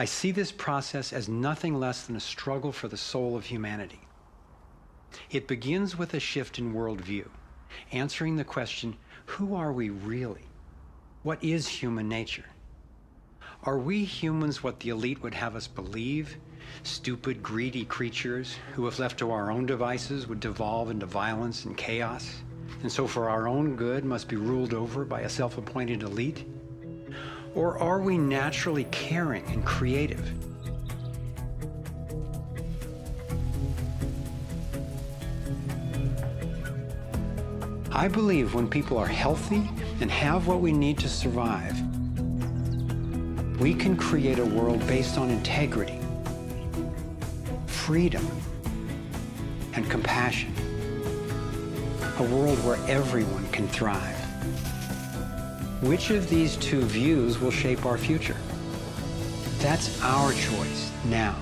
I see this process as nothing less than a struggle for the soul of humanity. It begins with a shift in worldview, answering the question who are we really? What is human nature? Are we humans what the elite would have us believe? Stupid, greedy creatures who, if left to our own devices, would devolve into violence and chaos, and so for our own good must be ruled over by a self appointed elite? Or are we naturally caring and creative? I believe when people are healthy and have what we need to survive, we can create a world based on integrity, freedom, and compassion. A world where everyone can thrive. Which of these two views will shape our future? That's our choice now.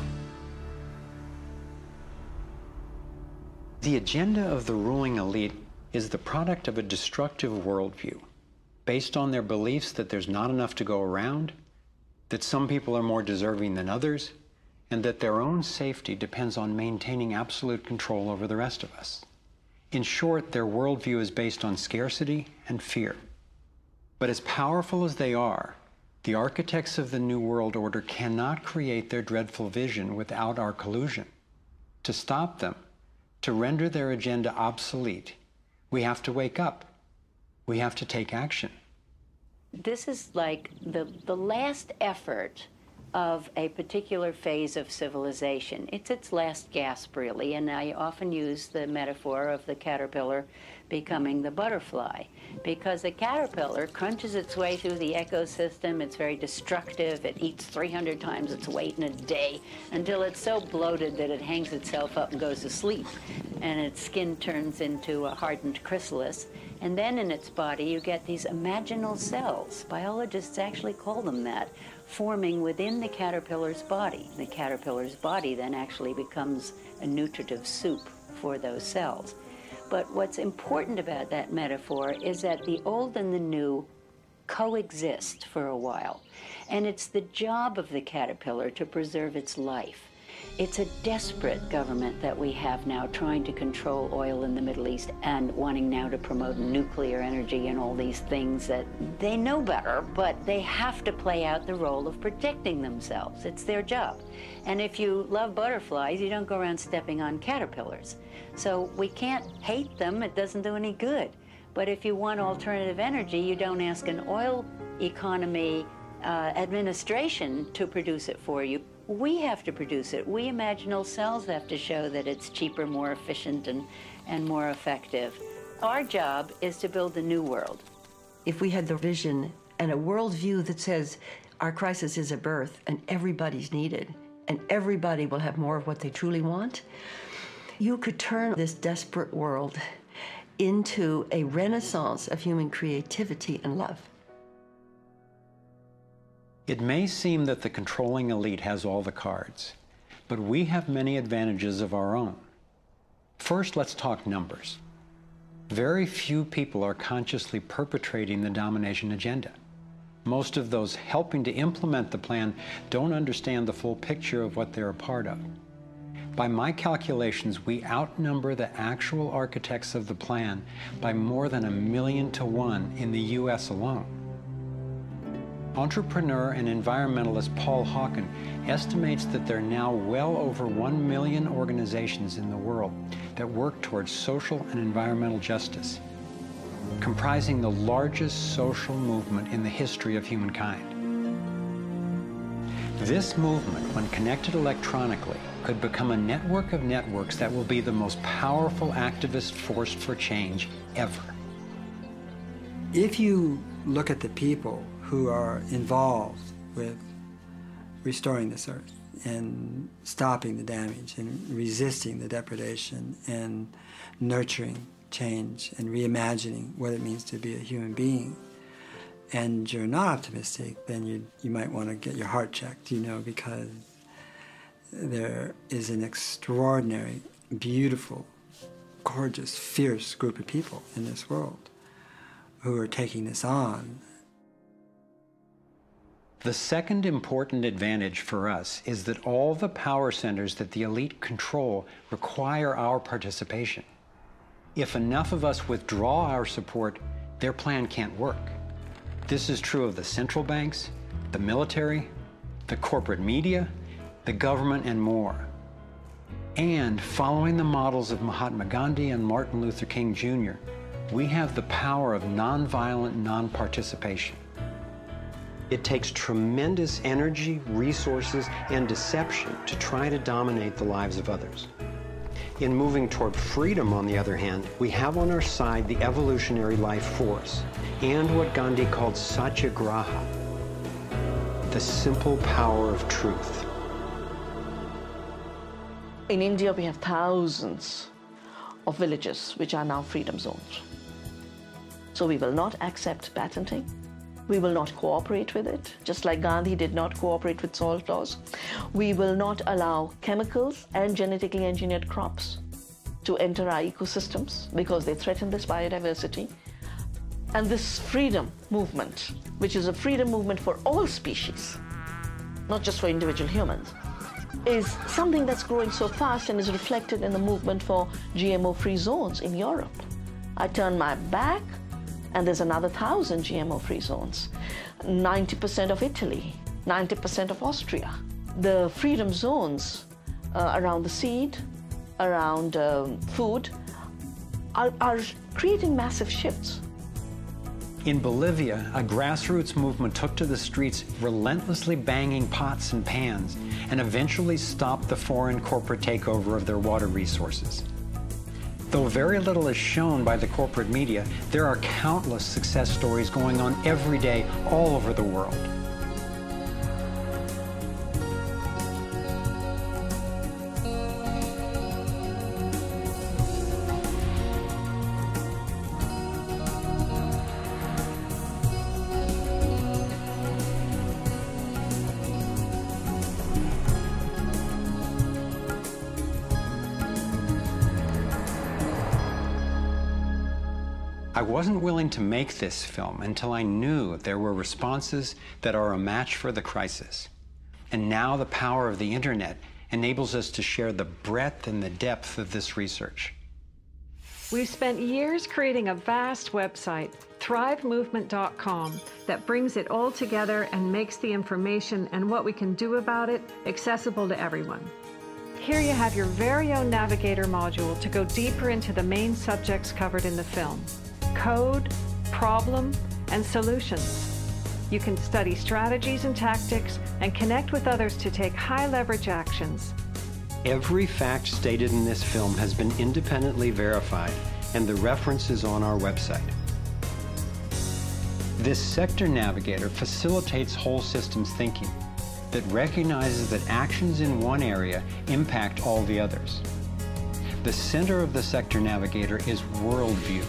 The agenda of the ruling elite is the product of a destructive worldview based on their beliefs that there's not enough to go around that some people are more deserving than others, and that their own safety depends on maintaining absolute control over the rest of us. In short, their worldview is based on scarcity and fear. But as powerful as they are, the architects of the New World Order cannot create their dreadful vision without our collusion. To stop them, to render their agenda obsolete, we have to wake up. We have to take action this is like the, the last effort of a particular phase of civilization. It's its last gasp, really, and I often use the metaphor of the caterpillar becoming the butterfly because the caterpillar crunches its way through the ecosystem. It's very destructive. It eats 300 times its weight in a day until it's so bloated that it hangs itself up and goes to sleep, and its skin turns into a hardened chrysalis. And then in its body, you get these imaginal cells. Biologists actually call them that, forming within the caterpillar's body. The caterpillar's body then actually becomes a nutritive soup for those cells. But what's important about that metaphor is that the old and the new coexist for a while. And it's the job of the caterpillar to preserve its life. It's a desperate government that we have now trying to control oil in the Middle East and wanting now to promote nuclear energy and all these things that they know better, but they have to play out the role of protecting themselves. It's their job. And if you love butterflies, you don't go around stepping on caterpillars. So we can't hate them, it doesn't do any good. But if you want alternative energy, you don't ask an oil economy uh, administration to produce it for you. We have to produce it. We imaginal cells have to show that it's cheaper, more efficient, and, and more effective. Our job is to build a new world. If we had the vision and a worldview that says our crisis is a birth and everybody's needed and everybody will have more of what they truly want, you could turn this desperate world into a renaissance of human creativity and love. It may seem that the controlling elite has all the cards, but we have many advantages of our own. First, let's talk numbers. Very few people are consciously perpetrating the domination agenda. Most of those helping to implement the plan don't understand the full picture of what they're a part of. By my calculations, we outnumber the actual architects of the plan by more than a million to one in the US alone. Entrepreneur and environmentalist Paul Hawken estimates that there are now well over 1 million organizations in the world that work towards social and environmental justice, comprising the largest social movement in the history of humankind. This movement, when connected electronically, could become a network of networks that will be the most powerful activist force for change ever. If you look at the people who are involved with restoring this earth and stopping the damage and resisting the depredation and nurturing change and reimagining what it means to be a human being. And you're not optimistic then you you might want to get your heart checked you know because there is an extraordinary beautiful gorgeous fierce group of people in this world who are taking this on The second important advantage for us is that all the power centers that the elite control require our participation. If enough of us withdraw our support, their plan can't work. This is true of the central banks, the military, the corporate media, the government, and more. And following the models of Mahatma Gandhi and Martin Luther King Jr., we have the power of nonviolent non participation. It takes tremendous energy, resources, and deception to try to dominate the lives of others. In moving toward freedom, on the other hand, we have on our side the evolutionary life force and what Gandhi called satyagraha, the simple power of truth. In India, we have thousands of villages which are now freedom zones. So we will not accept patenting. We will not cooperate with it, just like Gandhi did not cooperate with salt laws. We will not allow chemicals and genetically engineered crops to enter our ecosystems because they threaten this biodiversity. And this freedom movement, which is a freedom movement for all species, not just for individual humans, is something that's growing so fast and is reflected in the movement for GMO free zones in Europe. I turn my back and there's another thousand GMO free zones. 90% of Italy, 90% of Austria. The freedom zones uh, around the seed, around um, food, are, are creating massive shifts. In Bolivia, a grassroots movement took to the streets, relentlessly banging pots and pans, and eventually stopped the foreign corporate takeover of their water resources. Though very little is shown by the corporate media, there are countless success stories going on every day all over the world. I wasn't willing to make this film until I knew there were responses that are a match for the crisis. And now the power of the internet enables us to share the breadth and the depth of this research. We've spent years creating a vast website, thrivemovement.com, that brings it all together and makes the information and what we can do about it accessible to everyone. Here you have your very own Navigator module to go deeper into the main subjects covered in the film code, problem, and solutions. You can study strategies and tactics and connect with others to take high leverage actions. Every fact stated in this film has been independently verified, and the reference is on our website. This sector navigator facilitates whole systems thinking that recognizes that actions in one area impact all the others. The center of the sector navigator is worldview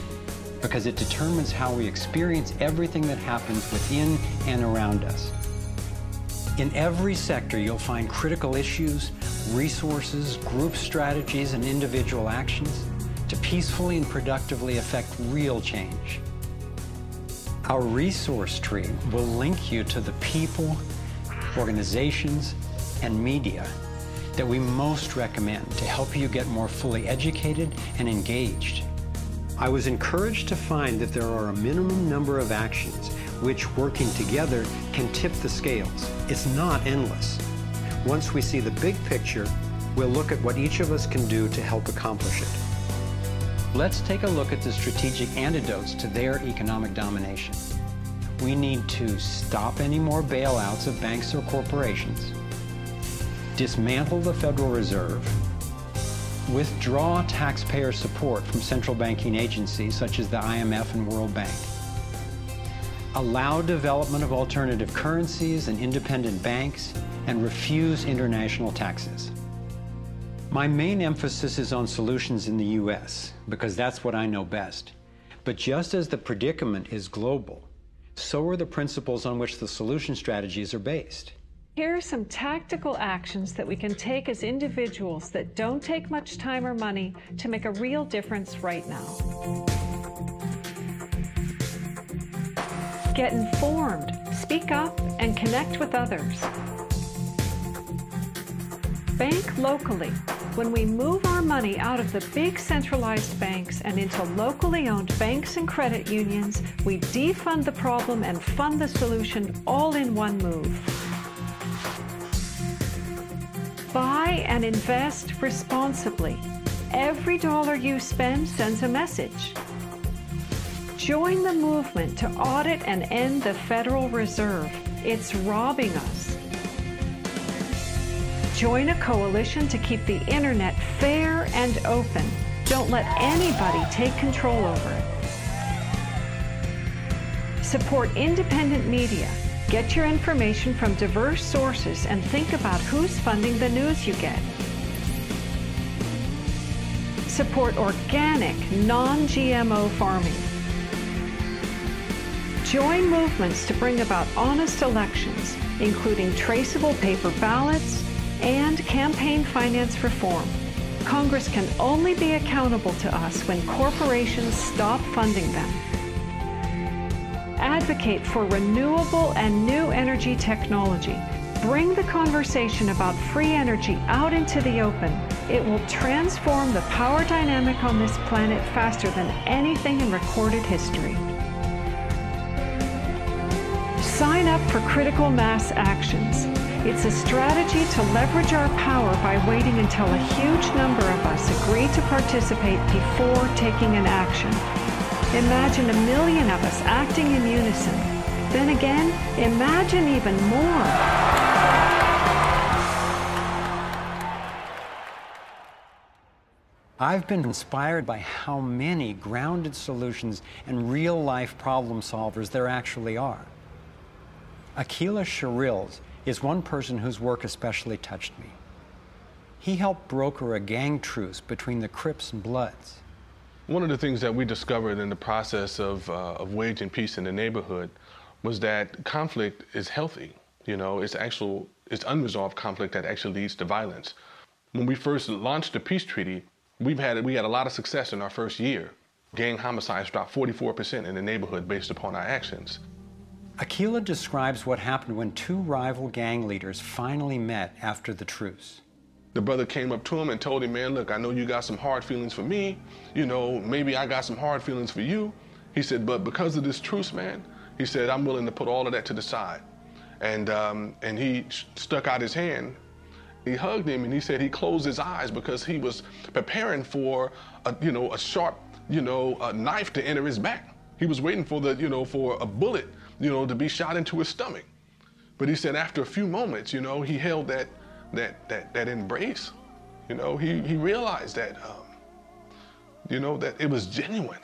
because it determines how we experience everything that happens within and around us. In every sector, you'll find critical issues, resources, group strategies, and individual actions to peacefully and productively affect real change. Our resource tree will link you to the people, organizations, and media that we most recommend to help you get more fully educated and engaged. I was encouraged to find that there are a minimum number of actions which, working together, can tip the scales. It's not endless. Once we see the big picture, we'll look at what each of us can do to help accomplish it. Let's take a look at the strategic antidotes to their economic domination. We need to stop any more bailouts of banks or corporations, dismantle the Federal Reserve, withdraw taxpayer support from central banking agencies such as the IMF and World Bank, allow development of alternative currencies and independent banks, and refuse international taxes. My main emphasis is on solutions in the U.S. because that's what I know best. But just as the predicament is global, so are the principles on which the solution strategies are based. Here are some tactical actions that we can take as individuals that don't take much time or money to make a real difference right now. Get informed. speak up and connect with others. Bank locally. When we move our money out of the big centralized banks and into locally owned banks and credit unions, we defund the problem and fund the solution all in one move. And invest responsibly. Every dollar you spend sends a message. Join the movement to audit and end the Federal Reserve. It's robbing us. Join a coalition to keep the internet fair and open. Don't let anybody take control over it. Support independent media. Get your information from diverse sources and think about who's funding the news you get. Support organic, non GMO farming. Join movements to bring about honest elections, including traceable paper ballots and campaign finance reform. Congress can only be accountable to us when corporations stop funding them. Advocate for renewable and new energy technology. Bring the conversation about free energy out into the open. It will transform the power dynamic on this planet faster than anything in recorded history. Sign up for critical mass actions. It's a strategy to leverage our power by waiting until a huge number of us agree to participate before taking an action. Imagine a million of us acting in unison. Then again, imagine even more. I've been inspired by how many grounded solutions and real life problem solvers there actually are. Aqeela Sherrills is one person whose work especially touched me. He helped broker a gang truce between the Crips and Bloods. One of the things that we discovered in the process of, uh, of waging peace in the neighborhood was that conflict is healthy. You know, it's actual, it's unresolved conflict that actually leads to violence. When we first launched the peace treaty, we've had we had a lot of success in our first year. Gang homicides dropped 44% in the neighborhood based upon our actions. Aqeela describes what happened when two rival gang leaders finally met after the truce. The brother came up to him and told him, man, look, I know you got some hard feelings for me. You know, maybe I got some hard feelings for you. He said, but because of this truce, man, he said, I'm willing to put all of that to the side. And, um, and he stuck out his hand. He hugged him and he said he closed his eyes because he was preparing for, a, you know, a sharp, you know, a knife to enter his back. He was waiting for the, you know, for a bullet, you know, to be shot into his stomach. But he said after a few moments, you know, he held that, that, that, that embrace. You know, he, he realized that, um, you know, that it was genuine.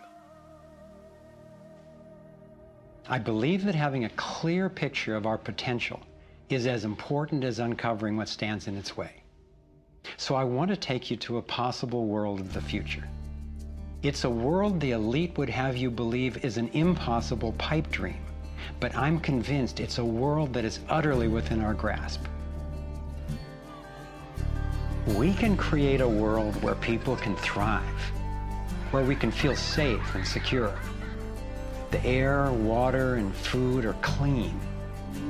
I believe that having a clear picture of our potential is as important as uncovering what stands in its way. So I want to take you to a possible world of the future. It's a world the elite would have you believe is an impossible pipe dream, but I'm convinced it's a world that is utterly within our grasp. We can create a world where people can thrive, where we can feel safe and secure. The air, water, and food are clean.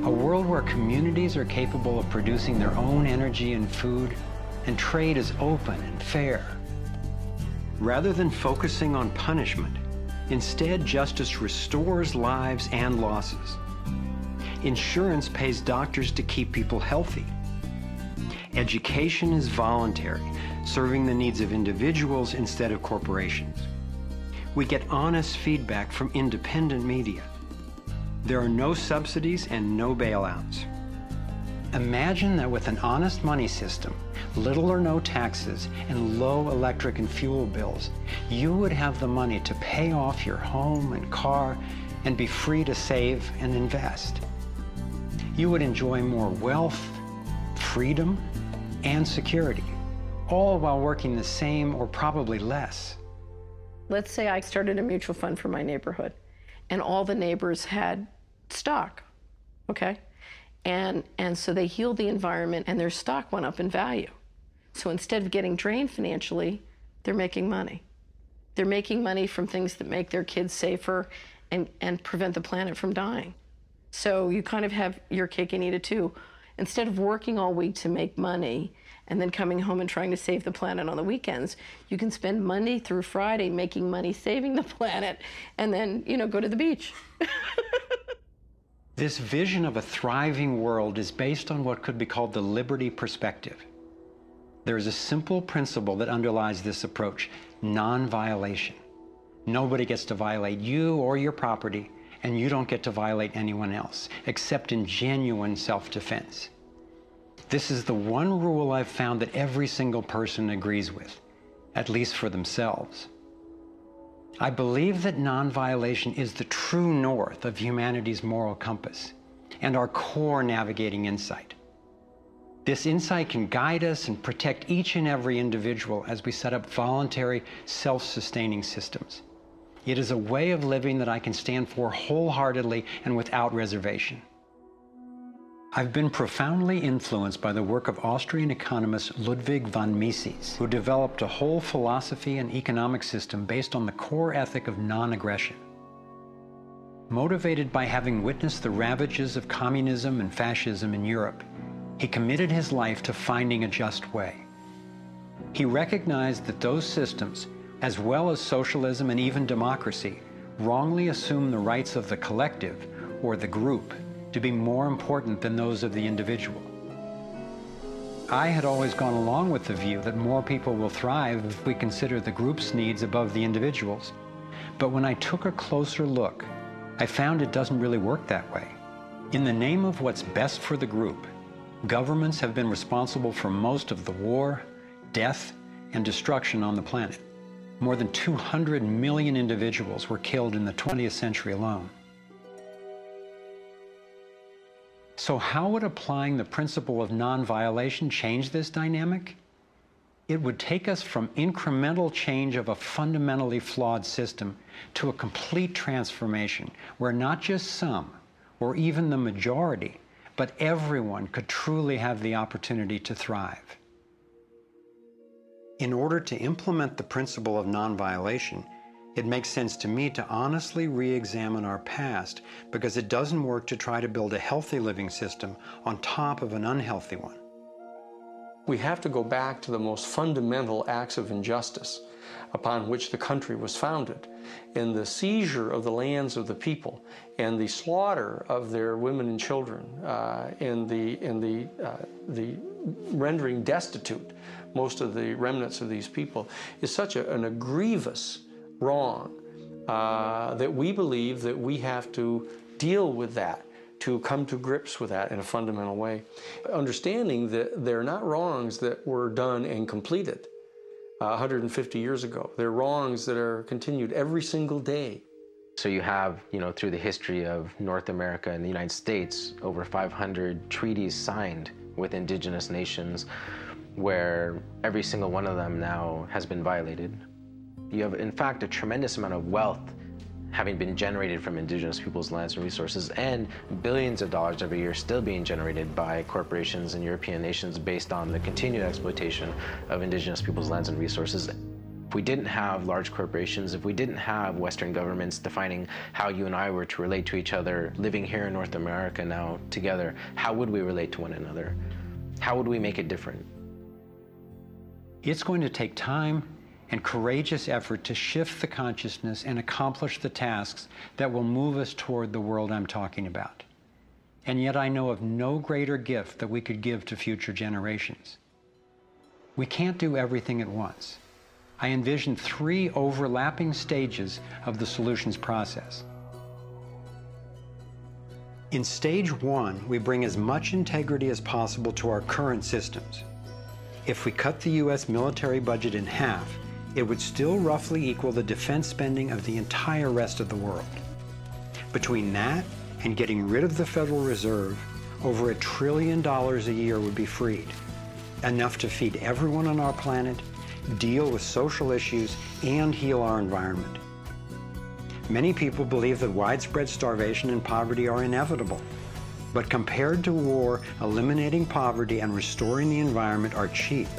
A world where communities are capable of producing their own energy and food, and trade is open and fair. Rather than focusing on punishment, instead justice restores lives and losses. Insurance pays doctors to keep people healthy. Education is voluntary, serving the needs of individuals instead of corporations. We get honest feedback from independent media. There are no subsidies and no bailouts. Imagine that with an honest money system, little or no taxes, and low electric and fuel bills, you would have the money to pay off your home and car and be free to save and invest. You would enjoy more wealth, freedom, and security, all while working the same or probably less. Let's say I started a mutual fund for my neighborhood, and all the neighbors had stock, okay? And, and so they healed the environment, and their stock went up in value. So instead of getting drained financially, they're making money. They're making money from things that make their kids safer and, and prevent the planet from dying. So you kind of have your cake and eat it too. Instead of working all week to make money and then coming home and trying to save the planet on the weekends, you can spend Monday through Friday making money saving the planet and then, you know, go to the beach. This vision of a thriving world is based on what could be called the liberty perspective. There is a simple principle that underlies this approach non violation. Nobody gets to violate you or your property, and you don't get to violate anyone else, except in genuine self defense. This is the one rule I've found that every single person agrees with, at least for themselves. I believe that non-violation is the true north of humanity's moral compass and our core navigating insight. This insight can guide us and protect each and every individual as we set up voluntary, self-sustaining systems. It is a way of living that I can stand for wholeheartedly and without reservation. I've been profoundly influenced by the work of Austrian economist Ludwig von Mises, who developed a whole philosophy and economic system based on the core ethic of non aggression. Motivated by having witnessed the ravages of communism and fascism in Europe, he committed his life to finding a just way. He recognized that those systems, as well as socialism and even democracy, wrongly assume the rights of the collective or the group to be more important than those of the individual. I had always gone along with the view that more people will thrive if we consider the group's needs above the individual's. But when I took a closer look, I found it doesn't really work that way. In the name of what's best for the group, governments have been responsible for most of the war, death, and destruction on the planet. More than 200 million individuals were killed in the 20th century alone. So, how would applying the principle of non-violation change this dynamic? It would take us from incremental change of a fundamentally flawed system to a complete transformation where not just some, or even the majority, but everyone could truly have the opportunity to thrive. In order to implement the principle of non-violation, it makes sense to me to honestly re examine our past because it doesn't work to try to build a healthy living system on top of an unhealthy one. We have to go back to the most fundamental acts of injustice upon which the country was founded. In the seizure of the lands of the people and the slaughter of their women and children, uh, and the, and the, uh, the rendering destitute most of the remnants of these people, is such a, an, a grievous wrong, uh, that we believe that we have to deal with that, to come to grips with that in a fundamental way. Understanding that they're not wrongs that were done and completed uh, 150 years ago. They're wrongs that are continued every single day. So you have, you know, through the history of North America and the United States, over 500 treaties signed with indigenous nations where every single one of them now has been violated. You have, in fact, a tremendous amount of wealth having been generated from indigenous peoples' lands and resources, and billions of dollars every year still being generated by corporations and European nations based on the continued exploitation of indigenous peoples' lands and resources. If we didn't have large corporations, if we didn't have Western governments defining how you and I were to relate to each other, living here in North America now together, how would we relate to one another? How would we make it different? It's going to take time and courageous effort to shift the consciousness and accomplish the tasks that will move us toward the world I'm talking about. And yet I know of no greater gift that we could give to future generations. We can't do everything at once. I envision three overlapping stages of the solutions process. In stage one, we bring as much integrity as possible to our current systems. If we cut the U.S. military budget in half, it would still roughly equal the defense spending of the entire rest of the world. Between that and getting rid of the Federal Reserve, over a trillion dollars a year would be freed, enough to feed everyone on our planet, deal with social issues, and heal our environment. Many people believe that widespread starvation and poverty are inevitable. But compared to war, eliminating poverty and restoring the environment are cheap.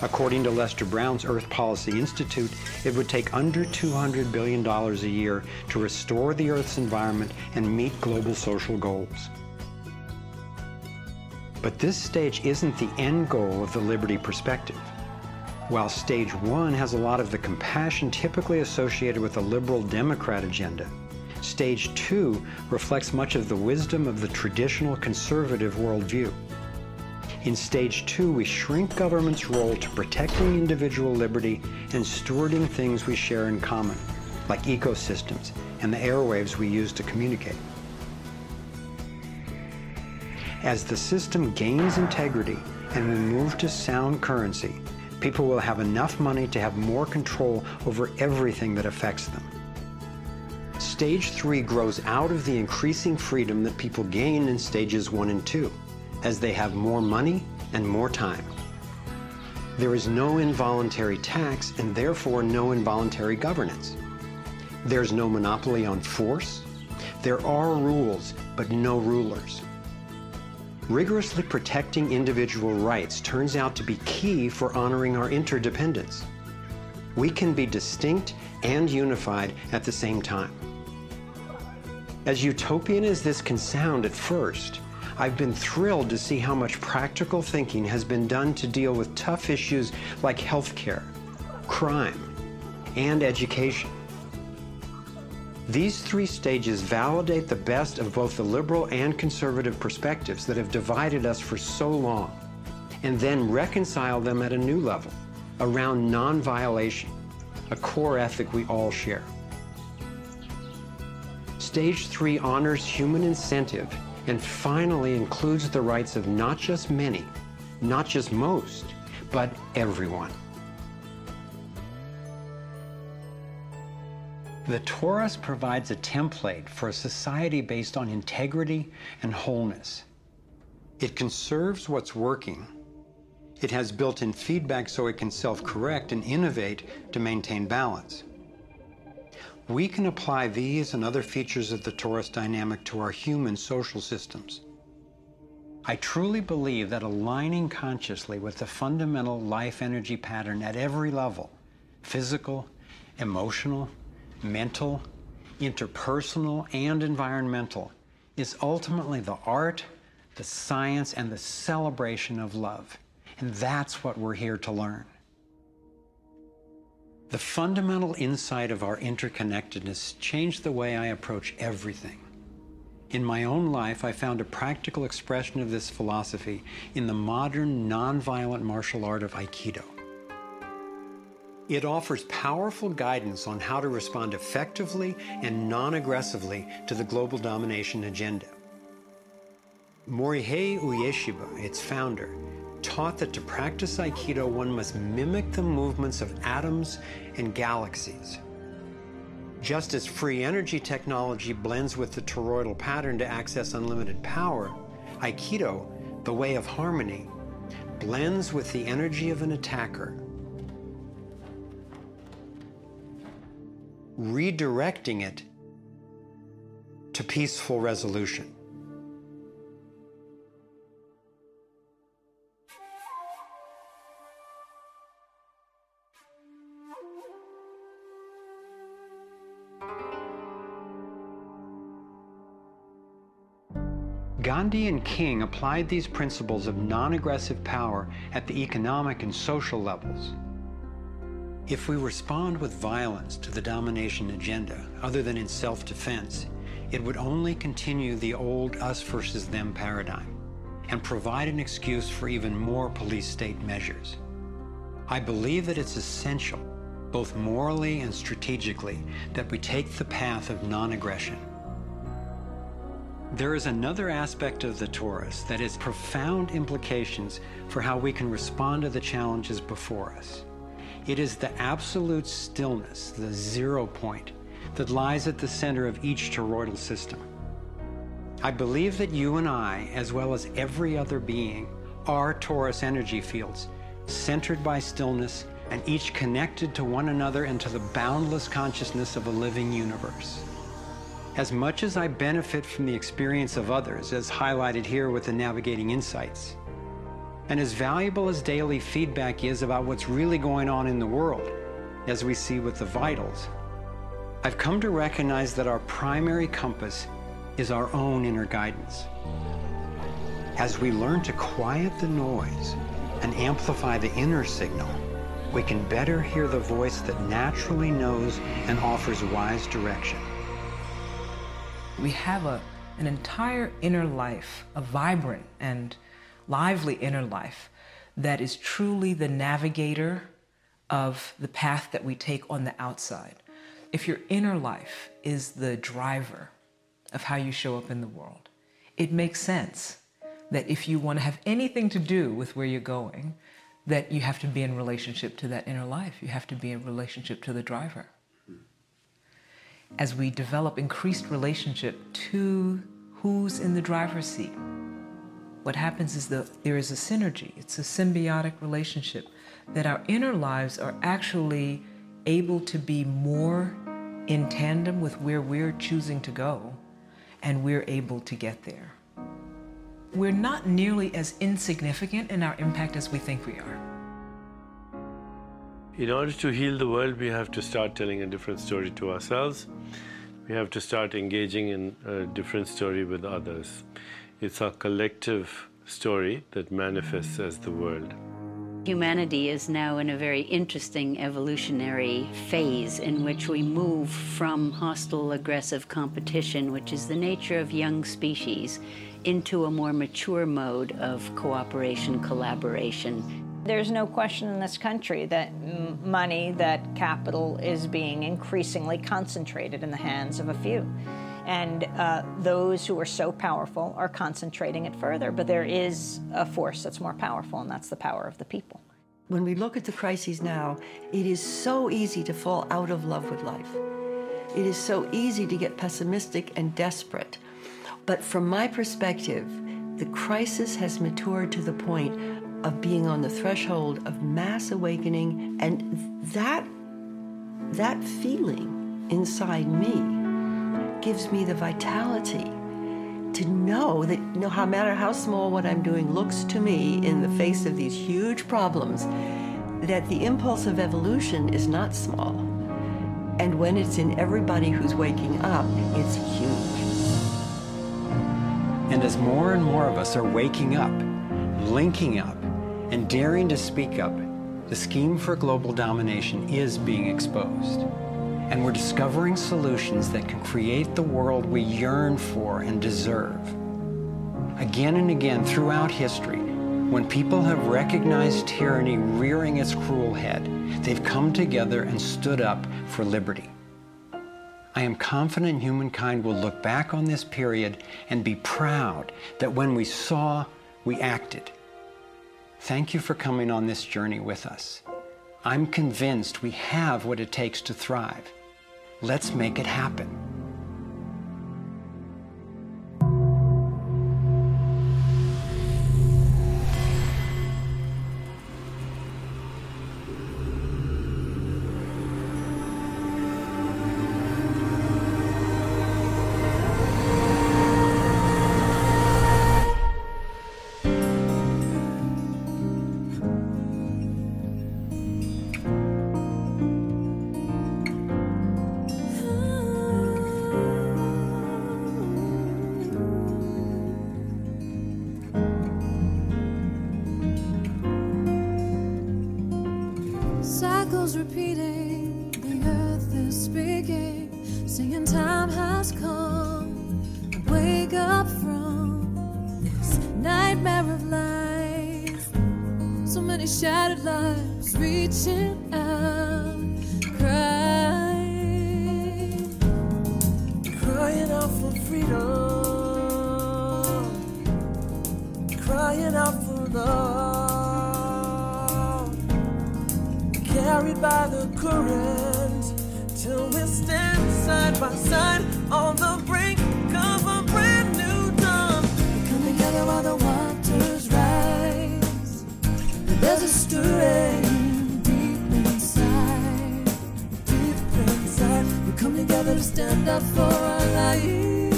According to Lester Brown's Earth Policy Institute, it would take under $200 billion a year to restore the Earth's environment and meet global social goals. But this stage isn't the end goal of the Liberty perspective. While stage one has a lot of the compassion typically associated with a liberal Democrat agenda, stage two reflects much of the wisdom of the traditional conservative worldview. In stage two, we shrink government's role to protecting individual liberty and stewarding things we share in common, like ecosystems and the airwaves we use to communicate. As the system gains integrity and we move to sound currency, people will have enough money to have more control over everything that affects them. Stage three grows out of the increasing freedom that people gain in stages one and two as they have more money and more time. There is no involuntary tax and therefore no involuntary governance. There's no monopoly on force. There are rules, but no rulers. Rigorously protecting individual rights turns out to be key for honoring our interdependence. We can be distinct and unified at the same time. As utopian as this can sound at first, I've been thrilled to see how much practical thinking has been done to deal with tough issues like healthcare, crime, and education. These three stages validate the best of both the liberal and conservative perspectives that have divided us for so long, and then reconcile them at a new level around non-violation, a core ethic we all share. Stage three honors human incentive and finally includes the rights of not just many, not just most, but everyone. The Torus provides a template for a society based on integrity and wholeness. It conserves what's working. It has built-in feedback so it can self-correct and innovate to maintain balance. We can apply these and other features of the torus dynamic to our human social systems. I truly believe that aligning consciously with the fundamental life energy pattern at every level, physical, emotional, mental, interpersonal, and environmental, is ultimately the art, the science, and the celebration of love. And that's what we're here to learn. The fundamental insight of our interconnectedness changed the way I approach everything. In my own life, I found a practical expression of this philosophy in the modern nonviolent martial art of Aikido. It offers powerful guidance on how to respond effectively and non aggressively to the global domination agenda. Morihei Ueshiba, its founder, taught that to practice Aikido, one must mimic the movements of atoms and galaxies. Just as free energy technology blends with the toroidal pattern to access unlimited power, Aikido, the way of harmony, blends with the energy of an attacker redirecting it to peaceful resolution. Gandhi and King applied these principles of non-aggressive power at the economic and social levels. If we respond with violence to the domination agenda, other than in self-defense, it would only continue the old us versus them paradigm and provide an excuse for even more police state measures. I believe that it's essential, both morally and strategically, that we take the path of non-aggression. There is another aspect of the torus that has profound implications for how we can respond to the challenges before us. It is the absolute stillness, the zero point, that lies at the center of each toroidal system. I believe that you and I, as well as every other being, are torus energy fields, centered by stillness and each connected to one another and to the boundless consciousness of a living universe. As much as I benefit from the experience of others, as highlighted here with the Navigating Insights, And as valuable as daily feedback is about what's really going on in the world, as we see with the vitals, I've come to recognize that our primary compass is our own inner guidance. As we learn to quiet the noise and amplify the inner signal, we can better hear the voice that naturally knows and offers wise direction. We have a, an entire inner life, a vibrant and lively inner life that is truly the navigator of the path that we take on the outside. If your inner life is the driver of how you show up in the world, it makes sense that if you want to have anything to do with where you're going, that you have to be in relationship to that inner life. You have to be in relationship to the driver. As we develop increased relationship to who's in the driver's seat, what happens is that there is a synergy, it's a symbiotic relationship, that our inner lives are actually able to be more in tandem with where we're choosing to go, and we're able to get there. We're not nearly as insignificant in our impact as we think we are. In order to heal the world, we have to start telling a different story to ourselves. We have to start engaging in a different story with others. It's our collective story that manifests as the world. Humanity is now in a very interesting evolutionary phase in which we move from hostile aggressive competition, which is the nature of young species, into a more mature mode of cooperation, collaboration. There's no question in this country that money, that capital is being increasingly concentrated in the hands of a few. And uh, those who are so powerful are concentrating it further. But there is a force that's more powerful, and that's the power of the people. When we look at the crises now, it is so easy to fall out of love with life. It is so easy to get pessimistic and desperate. But from my perspective, the crisis has matured to the point of being on the threshold of mass awakening, and that, that feeling inside me gives me the vitality to know that no matter how small what I'm doing looks to me in the face of these huge problems, that the impulse of evolution is not small. And when it's in everybody who's waking up, it's huge. And as more and more of us are waking up, linking up, and daring to speak up, the scheme for global domination is being exposed and we're discovering solutions that can create the world we yearn for and deserve. Again and again throughout history, when people have recognized tyranny rearing its cruel head, they've come together and stood up for liberty. I am confident humankind will look back on this period and be proud that when we saw, we acted. Thank you for coming on this journey with us. I'm convinced we have what it takes to thrive. Let's make it happen. So many shattered lives reaching out, crying, crying out for freedom, crying out for love, carried by the current till we stand side by side on the brink. deep inside, deep inside. We come together stand up for our lives.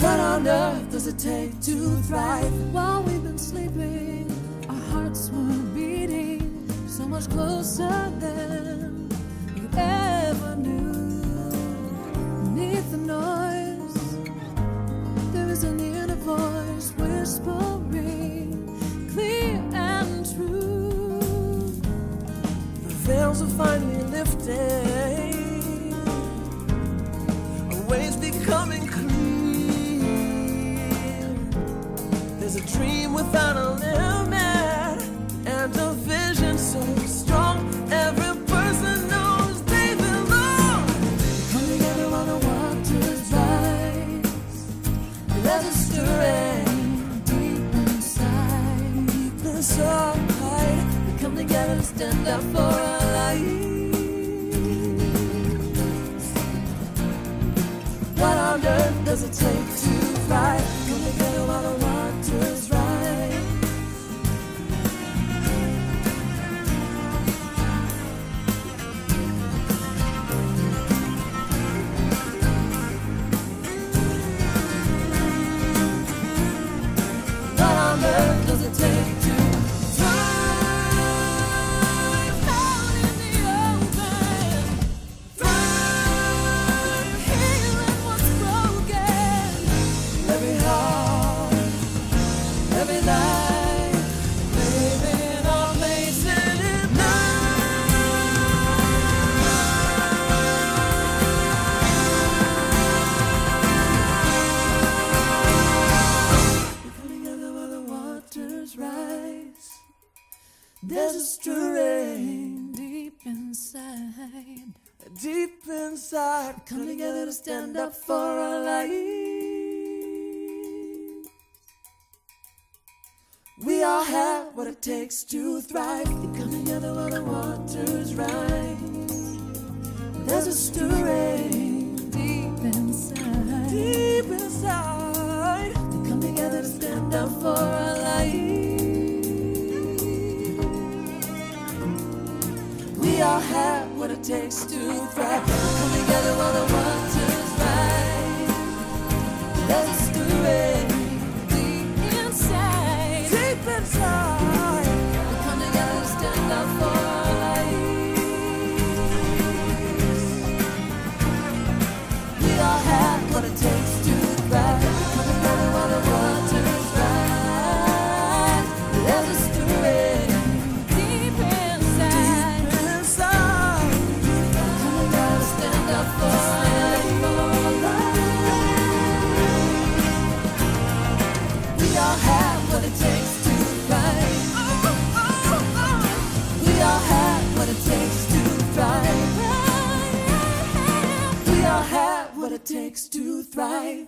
What on earth does it take to thrive? While we've been sleeping, our hearts were beating so much closer than you ever knew. Beneath the noise. whispering clear and true. The veils are finally lifting, our ways becoming clear. There's a dream without. stand up for our lives. What on earth does it take? takes to thrive. They come together while the waters rise. There's a stirring deep inside. Deep inside. They come together to stand up for our life. We all have what it takes to thrive. They come together while the waters rise. There's zwei.